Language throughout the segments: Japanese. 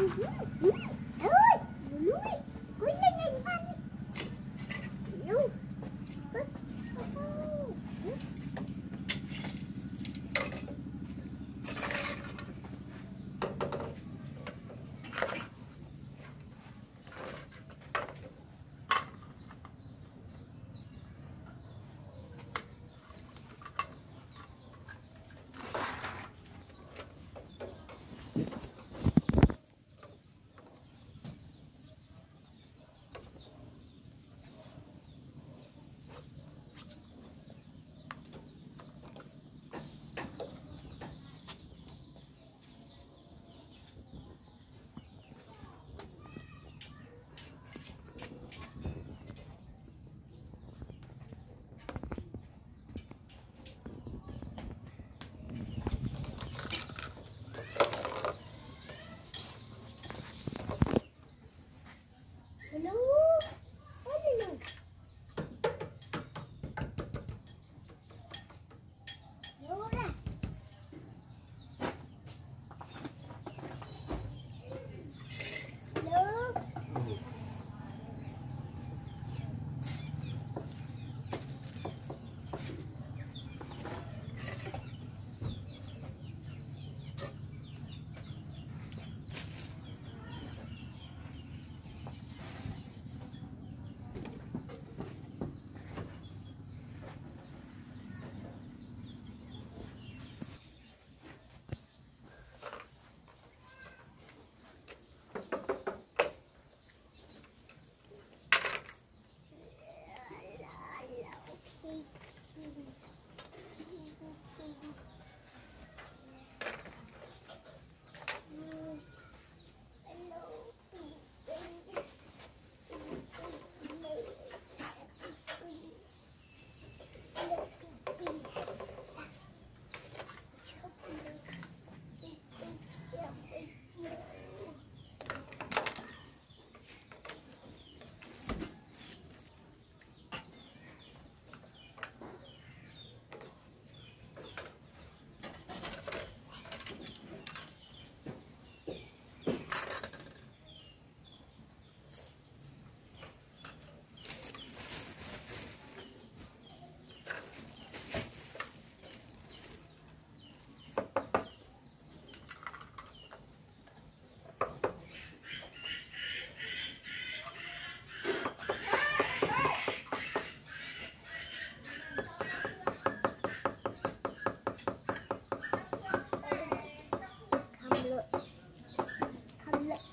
Mm-hmm.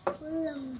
我冷。